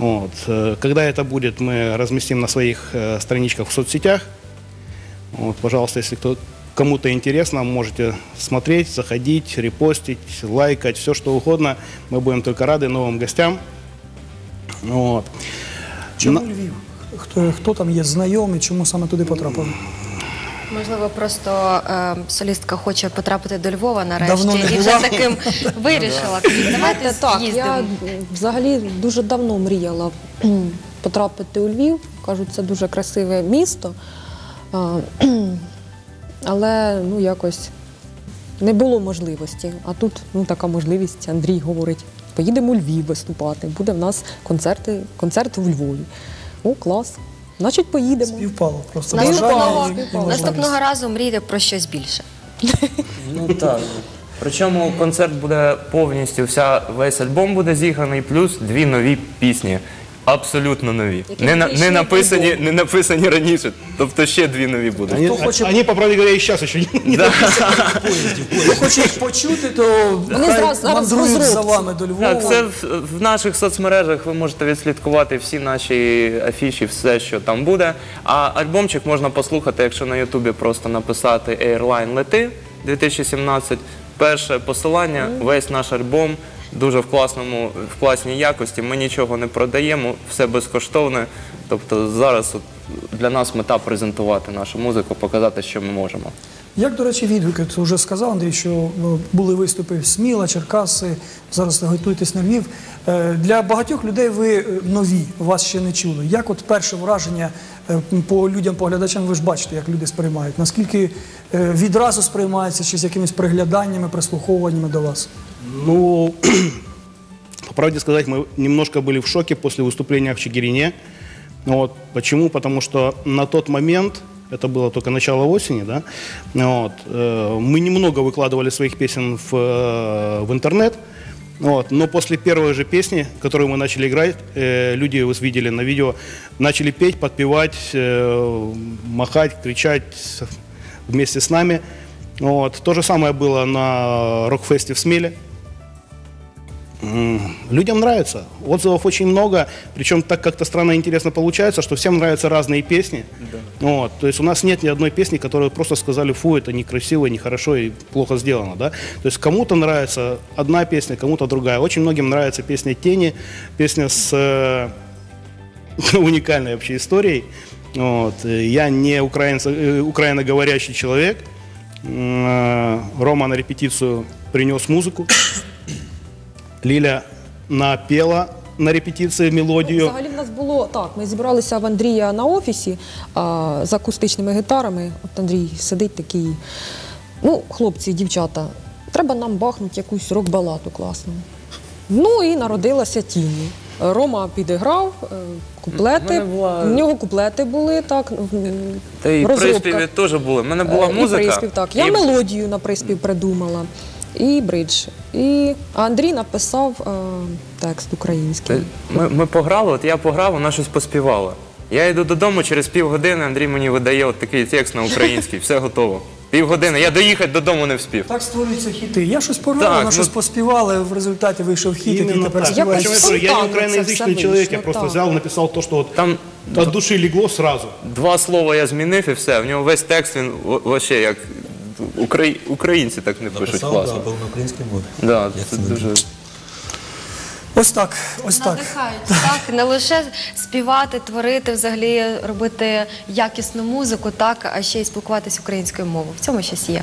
Вот. Э, Когда это будет, мы разместим на своих э, страничках в соцсетях. Вот, пожалуйста, если кто, кому-то интересно, можете смотреть, заходить, репостить, лайкать, все что угодно. Мы будем только рады новым гостям. Вот. Чому На- Львів? Хто, хто там є знайомий, чому саме туди потрапили? Можливо, просто е, солістка хоче потрапити до Львова нарешті Давно не і вже була. таким вирішила. Давайте так, я з'їздимо. взагалі дуже давно мріяла кхм, потрапити у Львів. Кажуть, це дуже красиве місто. А, кхм, Але ну якось не було можливості. А тут ну, така можливість. Андрій говорить: поїдемо у Львів виступати. Буде в нас концерти, концерт у Львові. О, клас. Значить, поїдемо. Співпало просто Наступного, бажання і- і можливість. наступного разу мрійте про щось більше. Ну так. Причому концерт буде повністю, вся, весь альбом буде зіграний, плюс дві нові пісні. Абсолютно нові. Які Не, на- не, не написані, не написані раніше. Тобто ще дві нові будуть. Они, хочет- они, по правде говоря, и сейчас еще не, не Хто хоче їх почути, то Вони хай зараз- зараз мандрують розробці. за вами до Львова. Так, це в, в наших соцмережах ви можете відслідкувати всі наші афіші, все, що там буде. А альбомчик можна послухати, якщо на Ютубі просто написати Airline Лети 2017. Перше посилання, весь наш альбом дуже в класному, в класній якості. Ми нічого не продаємо, все безкоштовне. Тобто зараз от для нас мета презентувати нашу музику, показати, що ми можемо. Як, до речі, відгуки? Ти вже сказав, Андрій, що е, були виступи в Сміла, Черкаси, зараз готуєтесь на Львів. Е, Для багатьох людей ви е, нові, вас ще не чули. Як от перше враження е, по людям, по глядачам, ви ж бачите, як люди сприймають? Наскільки е, відразу сприймається, чи з якимись пригляданнями, прислуховуваннями до вас? Ну, по правде сказать, мы немножко были в шоке после выступления в Чигирине. Вот. Почему? Потому что на тот момент, это было только начало осени, да, вот, э, мы немного выкладывали своих песен в, э, в интернет, вот, но после первой же песни, которую мы начали играть, э, люди, вы видели на видео, начали петь, подпевать, э, махать, кричать вместе с нами. Вот. То же самое было на рок-фесте в Смеле. Людям нравится. Отзывов очень много. Причем так как-то странно и интересно получается, что всем нравятся разные песни. Вот. То есть у нас нет ни одной песни, которую просто сказали, фу, это некрасиво, нехорошо и плохо сделано. Да? То есть кому-то нравится одна песня, кому-то другая. Очень многим нравится песня «Тени», песня с э, уникальной вообще историей. Вот. Э, Я не украинца, э, украиноговорящий человек. Э, Рома на репетицию принес музыку. Лиля напела на репетиции мелодию. Взагалі в нас було так. Ми зібралися в Андрія на офісі а, з акустичними гітарами. От Андрій сидить такий. Ну, хлопці, дівчата, треба нам бахнути якусь рок-баладу класну. Ну і народилася тіні. Рома підіграв е, куплети. була- У нього куплети були так. Та й розробка. приспіви теж були. У мене була Е, музика. І приспів, так. Я і- мелодію на приспів придумала. І бридж. І а Андрій написав е, текст український. Та Ми, ми пограли, от я пограв, вона щось поспівала. Я йду додому, через півгодини Андрій мені видає от такий текст на український, все готово. Півгодини, я доїхати додому не вспів. Так створюються хіти. Я щось порвав, Так, вона ну- щось поспівала, в результаті вийшов хіт, який Именно тепер так. співають. Причем я говорю, я не спонтанно это украиноязычный всё человек, я вышло, просто так. взял, написал то, что вот Там от души легло сразу. два слова я змінив і все. В нього весь текст він во- вообще як украї- українці так не пишуть Написав, класно. да, був на українській мові. Да, Як це це дуже. Ось так, ось так. Надихають, так, не лише співати, творити, взагалі робити якісну музику, так, а ще й спілкуватися українською мовою. В цьому щось є.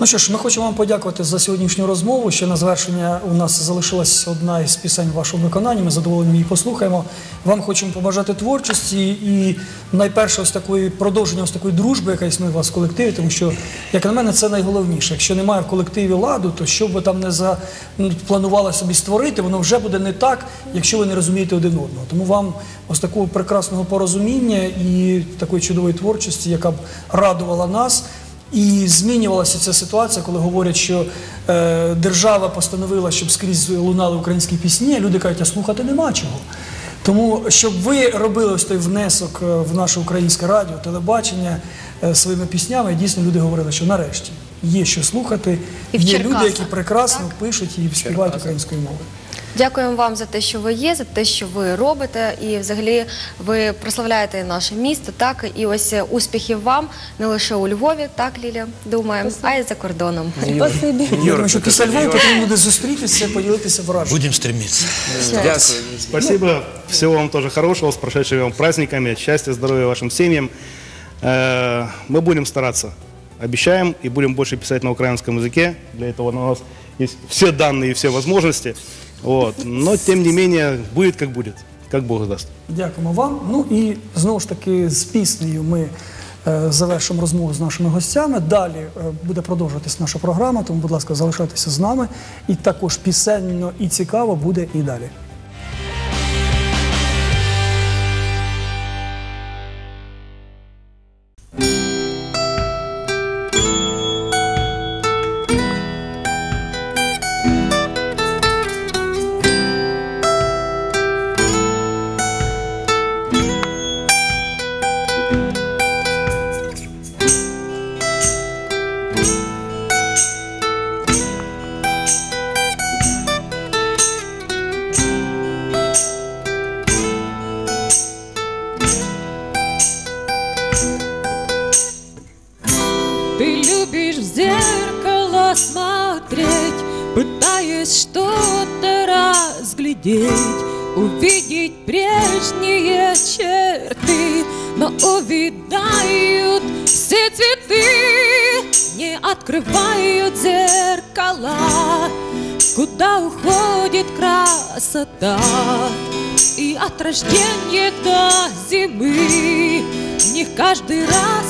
Ну що ж, ми хочемо вам подякувати за сьогоднішню розмову. Ще на завершення у нас залишилась одна із пісень в вашому виконанні. Ми з задоволенням її послухаємо. Вам хочемо побажати творчості і найперше ось такої продовження ось такої дружби, яка існує у вас в колективі, тому що, як на мене, це найголовніше. Якщо немає в колективі ладу, то що б ви там не за ну, собі створити, воно вже буде не так, якщо ви не розумієте один одного. Тому вам ось такого прекрасного порозуміння і такої чудової творчості, яка б радувала нас. І змінювалася ця ситуація, коли говорять, що е, держава постановила, щоб скрізь лунали українські пісні, а люди кажуть, а слухати нема чого. Тому щоб ви робили ось той внесок е, в наше українське радіо, телебачення е, своїми піснями, дійсно люди говорили, що нарешті є що слухати, І є люди, які прекрасно пишуть і співають українською мовою. Дякуємо вам за те, що ви є, за те, що ви робите, і взагалі ви прославляєте наше місто. Так і ось е, успіхів вам не лише у Львові, так Лілія, думаємо, а й за кордоном. Спасибі. Я думаю, що після Львова потрібно буде зустрітися, поділитися враженнями. Будемо стремитися. Дякую. Спасибо. Всего вам тоже хорошего, с прошедшими вам праздниками, счастья, здоровья вашим семьям. Э, Мы будем стараться, обещаем, и будем больше писать на украинском языке. Для этого у нас есть все данные и все возможности. Вот. Но, тем не менее, будет как будет, как Бог даст. Дякуємо вам. Ну і знову ж таки з піснею ми е, завершимо розмову з нашими гостями. Далі е, буде продовжуватись наша програма, тому, будь ласка, залишайтеся з нами. І також пісенно і цікаво буде і далі. Открывают зеркала, куда уходит красота. И от рождения до зимы в них каждый раз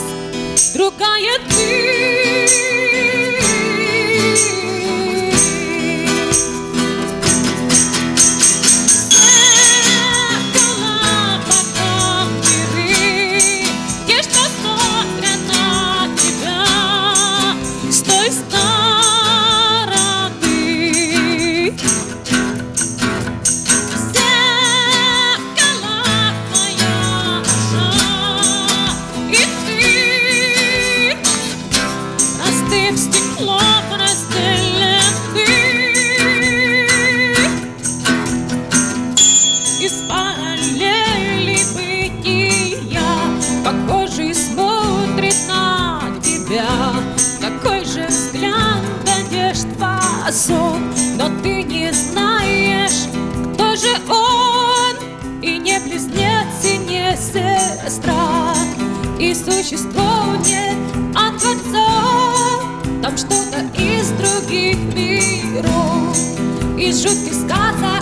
другая ты. И существо не от Творца. Там что-то из других миров Из жутких сказок,